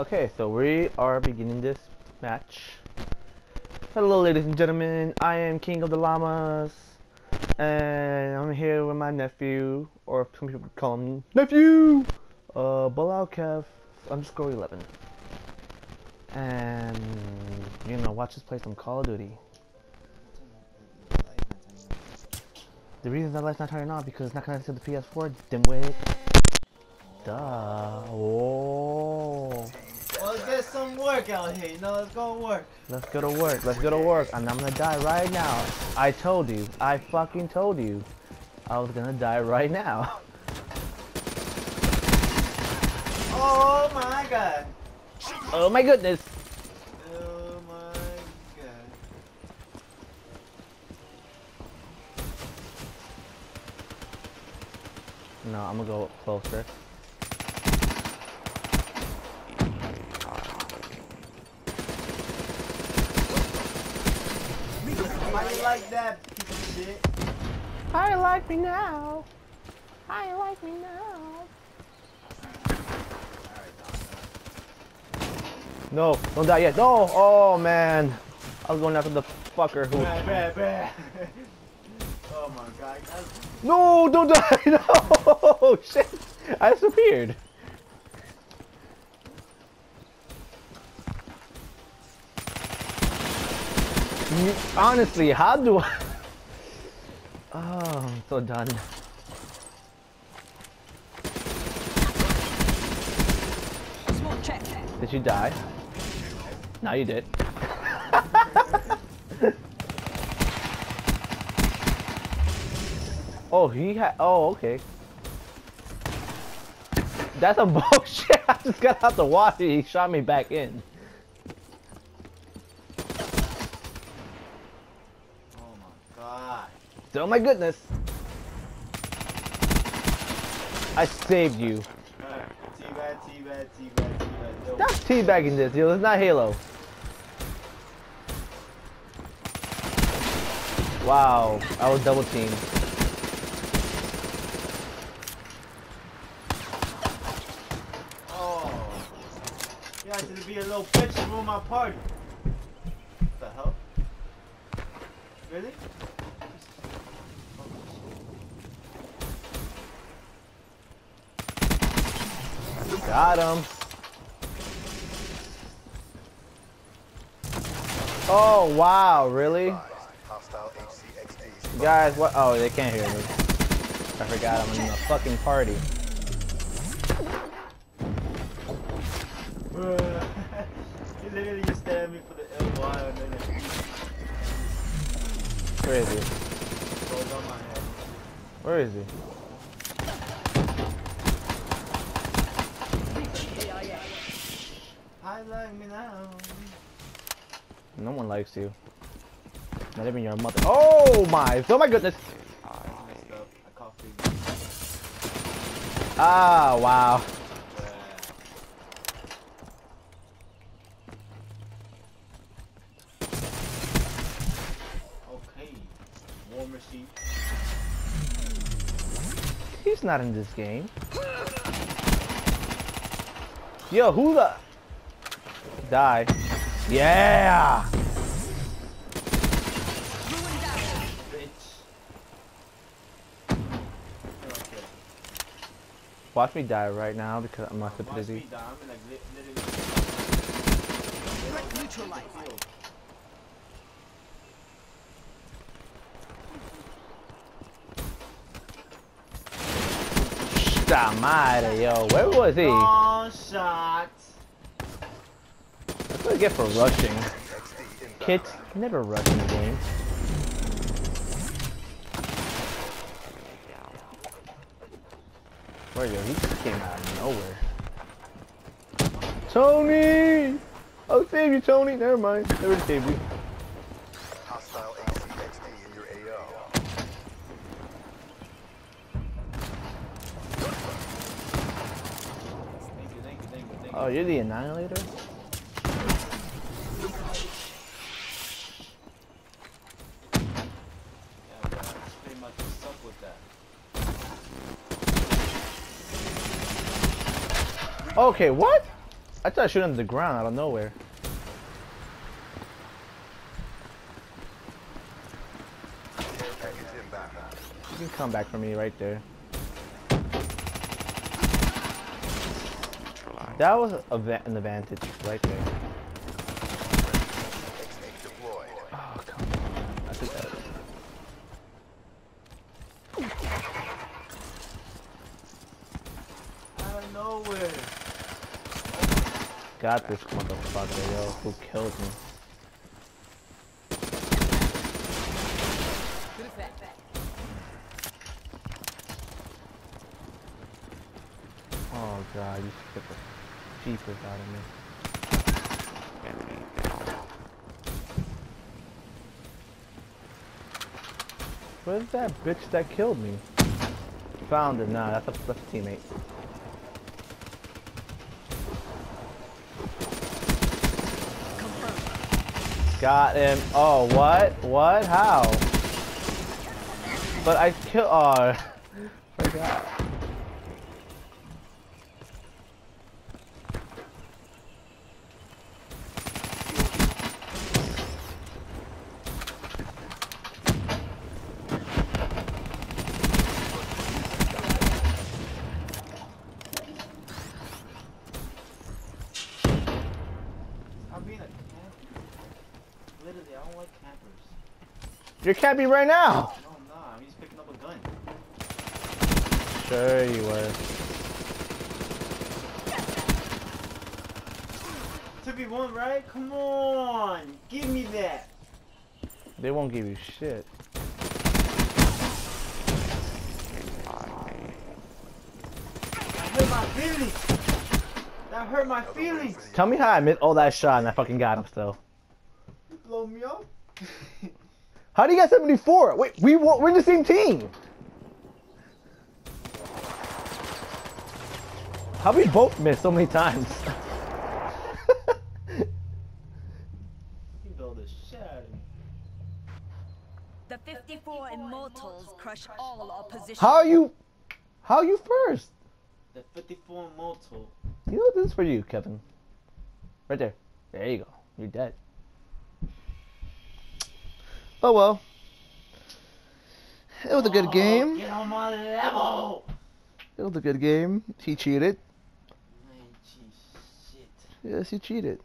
Okay, so we are beginning this match. Hello, ladies and gentlemen. I am King of the Llamas, and I'm here with my nephew, or some people call him nephew, uh, Bilal Kev underscore 11. And you know, watch us play some Call of Duty. The reason that light's not turning on because it's not connected to the PS4, dimwit. Duh. Oh. Some work out here, you know, let's go work. Let's go to work. Let's go to work. And I'm gonna die right now. I told you. I fucking told you. I was gonna die right now. Oh my god. Oh my goodness. Oh my god. No, I'm gonna go closer. How you like that piece of shit? How you like me now? How you like me now? No, don't die yet. No! Oh man. I was going after the fucker who. Bad, bad, bad. oh my god. No, don't die! No! Shit! I disappeared. Honestly, how do I? Oh, I'm so done. Did you die? No, you did. oh, he had. Oh, okay. That's a bullshit. I just got out the water. He shot me back in. Oh my god. Oh my goodness. I saved you. T-bad, T-bad. Yo, teabagging this, yo. It's not Halo. Wow, I was double teamed. Oh. You guys to be a little bitch and ruin my party. What the hell? Really? Got him. Oh wow, really? Guys, what? Oh, they can't hear me. I forgot I'm in a fucking party. He literally just stared at me for the L while and then it Where is he? goes on my head. Where is he? I like me now. No one likes you. Not even your mother. Oh my! Oh my goodness! Ah, wow. Okay. Warmer machine. He's not in this game. Yo, who the? Die. Yeah! Watch me die right now because I'm not so busy. madre, yo. Where was he? Shot. That's what I get for rushing. Kids never rush in the game. Where yo? He just came out of nowhere. Tony! I'll save you, Tony. Never mind. Never saved you. Hostile HCXD in your AO. Thank you, thank you, thank you, thank you. Oh, you're the Annihilator? Okay, what? I thought pretty much suck with that. Okay, what? I shooting the ground out of nowhere. You can come back for me right there. That was an advantage right there. Oh, got this motherfucker, yo, who killed me. Oh god, you took jeepers out me. Where's that bitch that killed me? Found him. Nah, that's a, that's a teammate. Got him. Oh, what? What? How? But I kill. Oh, forgot. I'm being a camper. Literally, I don't like campers. You're camping right now. No, I'm not. I'm just picking up a gun. Sure you were. Took me one, right? Come on. Give me that. They won't give you shit. That hurt my feelings. That hurt my feelings. Tell me how I missed all that shot and I fucking got him still. You blow me up. How do you got 74? Wait, we wa- we're in the same team. How we both missed so many times? You blow the shit out of me. The 54 Immortals crush all opposition. how are you? How are you first? The 54 Motul. You know this is for you, Kevin. Right there. There you go. You're dead. Oh well. It was a good game. Get on my level. It was a good game. He cheated. Man, gee, shit. Yes, he cheated.